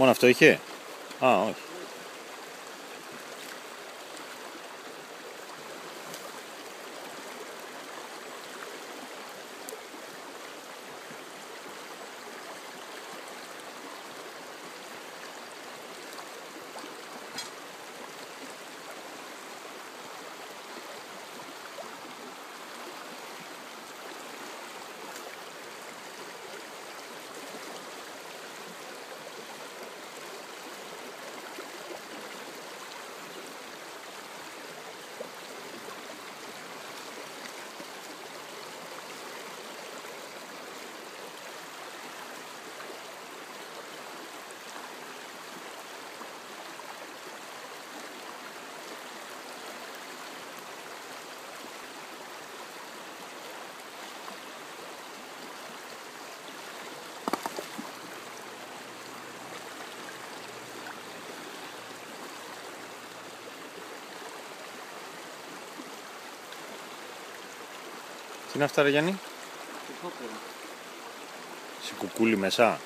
Μόνο αυτό είχε; Α, όχι. Τι είναι αυτά ρε Γιάννη; Σε κουκούλι μέσα. Α.